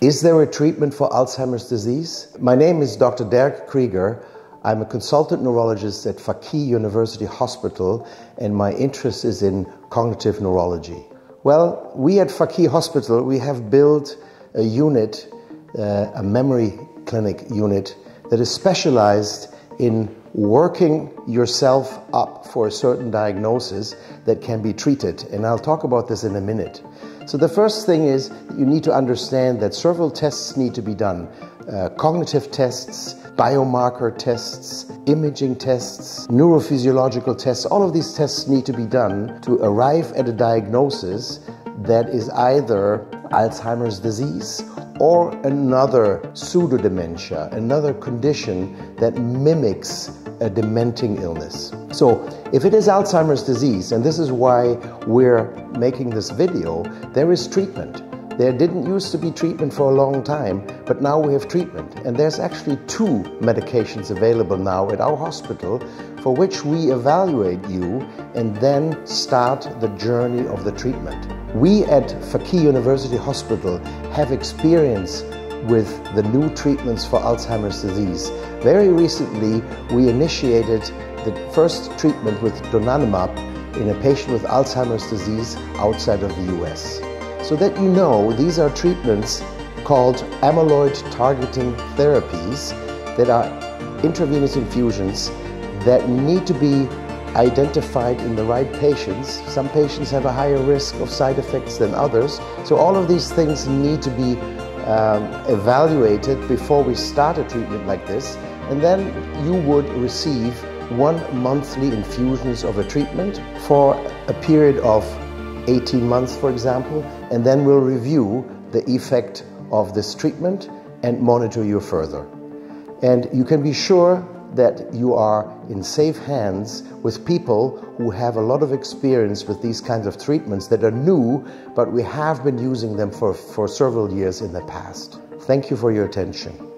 Is there a treatment for Alzheimer's disease? My name is Dr. Derk Krieger. I'm a consultant neurologist at Fakeeh University Hospital, and my interest is in cognitive neurology. Well, we at Fakeeh Hospital, we have built a unit, uh, a memory clinic unit, that is specialized in working yourself up for a certain diagnosis that can be treated. And I'll talk about this in a minute. So, the first thing is you need to understand that several tests need to be done uh, cognitive tests, biomarker tests, imaging tests, neurophysiological tests. All of these tests need to be done to arrive at a diagnosis that is either Alzheimer's disease or another pseudodementia, another condition that mimics a dementing illness. So, if it is Alzheimer's disease, and this is why we're making this video, there is treatment. There didn't used to be treatment for a long time, but now we have treatment. And there's actually two medications available now at our hospital for which we evaluate you and then start the journey of the treatment. We at Fakeeh University Hospital have experience with the new treatments for Alzheimer's disease. Very recently, we initiated the first treatment with donanemab in a patient with Alzheimer's disease outside of the US. So that you know, these are treatments called amyloid targeting therapies that are intravenous infusions that need to be identified in the right patients. Some patients have a higher risk of side effects than others. So all of these things need to be um, evaluated before we start a treatment like this. And then you would receive one monthly infusions of a treatment for a period of 18 months, for example, and then we'll review the effect of this treatment and monitor you further. And you can be sure that you are in safe hands with people who have a lot of experience with these kinds of treatments that are new, but we have been using them for, for several years in the past. Thank you for your attention.